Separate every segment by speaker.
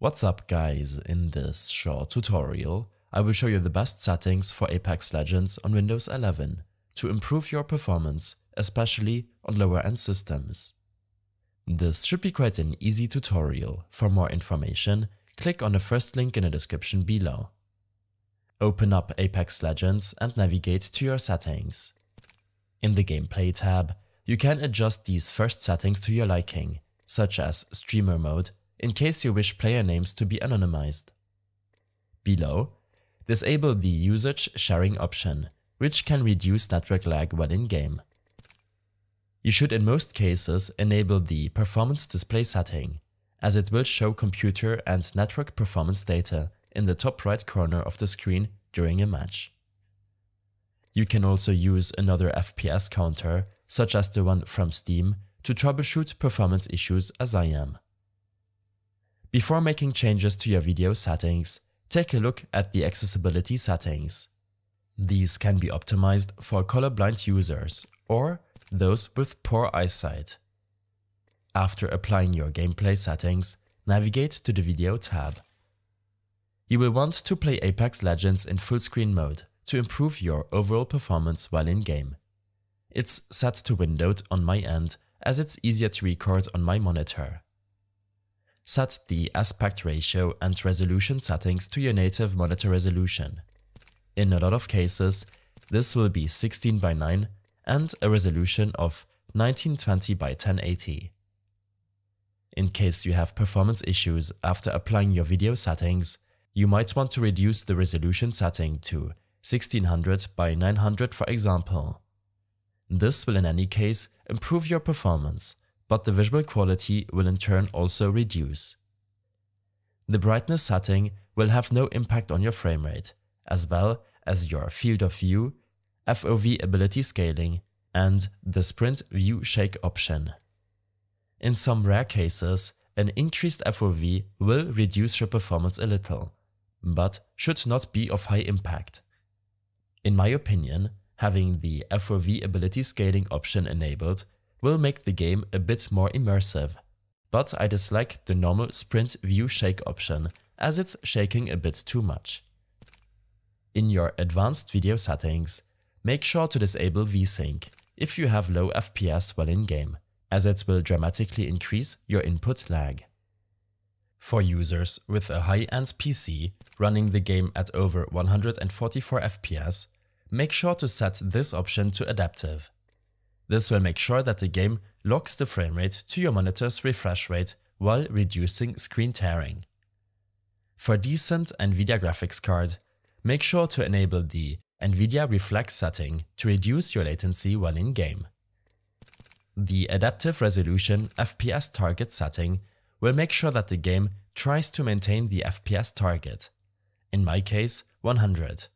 Speaker 1: What's up guys, in this short tutorial I will show you the best settings for Apex Legends on Windows 11 to improve your performance, especially on lower end systems. This should be quite an easy tutorial. For more information, click on the first link in the description below. Open up Apex Legends and navigate to your settings. In the Gameplay tab, you can adjust these first settings to your liking, such as Streamer Mode in case you wish player names to be anonymized. Below, disable the usage sharing option, which can reduce network lag while in-game. You should in most cases enable the performance display setting, as it will show computer and network performance data in the top right corner of the screen during a match. You can also use another FPS counter, such as the one from Steam, to troubleshoot performance issues as I am. Before making changes to your video settings, take a look at the accessibility settings. These can be optimized for colorblind users or those with poor eyesight. After applying your gameplay settings, navigate to the Video tab. You will want to play Apex Legends in full screen mode to improve your overall performance while in-game. It's set to windowed on my end as it's easier to record on my monitor set the aspect ratio and resolution settings to your native monitor resolution. In a lot of cases, this will be 16 by 9 and a resolution of 1920 by 1080. In case you have performance issues after applying your video settings, you might want to reduce the resolution setting to 1600 by 900 for example. This will in any case improve your performance but the visual quality will in turn also reduce. The brightness setting will have no impact on your frame rate, as well as your field of view, FOV ability scaling, and the sprint view shake option. In some rare cases, an increased FOV will reduce your performance a little, but should not be of high impact. In my opinion, having the FOV ability scaling option enabled will make the game a bit more immersive. But I dislike the normal sprint view shake option as it's shaking a bit too much. In your advanced video settings, make sure to disable VSync if you have low FPS while in-game, as it will dramatically increase your input lag. For users with a high-end PC running the game at over 144 FPS, make sure to set this option to adaptive. This will make sure that the game locks the frame rate to your monitor's refresh rate while reducing screen tearing. For decent NVIDIA graphics card, make sure to enable the NVIDIA Reflex setting to reduce your latency while in-game. The Adaptive Resolution FPS target setting will make sure that the game tries to maintain the FPS target, in my case 100,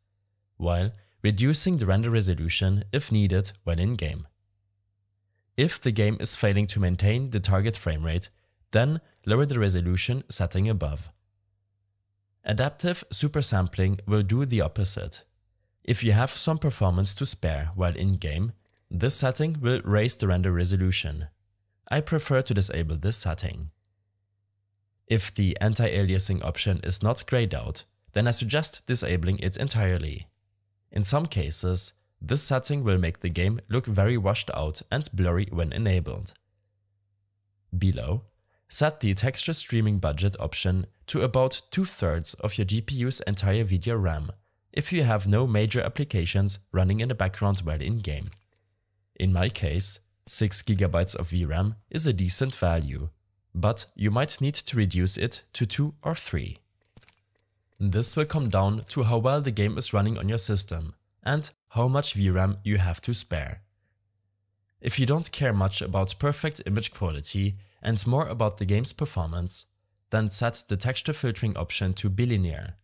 Speaker 1: while reducing the render resolution if needed when in-game. If the game is failing to maintain the target frame rate, then lower the resolution setting above. Adaptive supersampling will do the opposite. If you have some performance to spare while in-game, this setting will raise the render resolution. I prefer to disable this setting. If the anti-aliasing option is not grayed out, then I suggest disabling it entirely. In some cases, this setting will make the game look very washed out and blurry when enabled. Below, set the texture streaming budget option to about two-thirds of your GPU's entire video RAM if you have no major applications running in the background while in-game. In my case, 6GB of VRAM is a decent value, but you might need to reduce it to 2 or 3. This will come down to how well the game is running on your system and how much VRAM you have to spare. If you don't care much about perfect image quality and more about the game's performance, then set the texture filtering option to bilinear,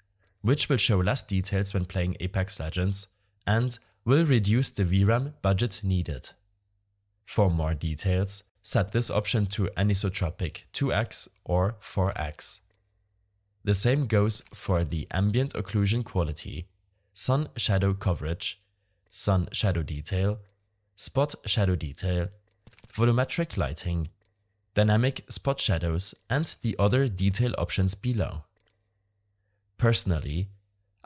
Speaker 1: which will show less details when playing Apex Legends and will reduce the VRAM budget needed. For more details, set this option to anisotropic 2x or 4x. The same goes for the ambient occlusion quality, sun shadow coverage, sun shadow detail, spot shadow detail, volumetric lighting, dynamic spot shadows and the other detail options below. Personally,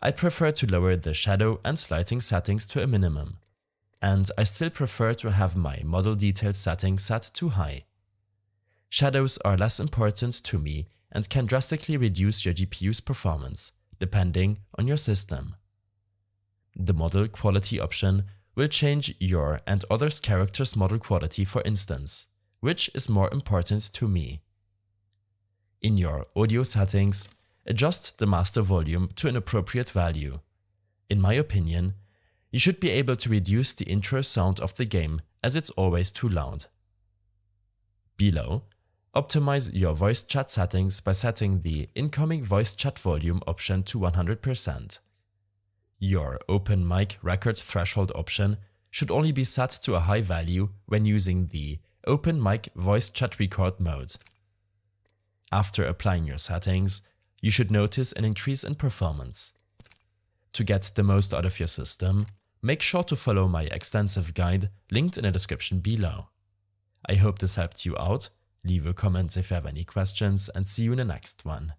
Speaker 1: I prefer to lower the shadow and lighting settings to a minimum, and I still prefer to have my model detail setting set to high. Shadows are less important to me and can drastically reduce your GPU's performance, depending on your system. The model quality option will change your and others' characters' model quality for instance, which is more important to me. In your audio settings, adjust the master volume to an appropriate value. In my opinion, you should be able to reduce the intro sound of the game as it's always too loud. Below, optimize your voice chat settings by setting the incoming voice chat volume option to 100%. Your open mic record threshold option should only be set to a high value when using the open mic voice chat record mode. After applying your settings, you should notice an increase in performance. To get the most out of your system, make sure to follow my extensive guide linked in the description below. I hope this helped you out, leave a comment if you have any questions and see you in the next one.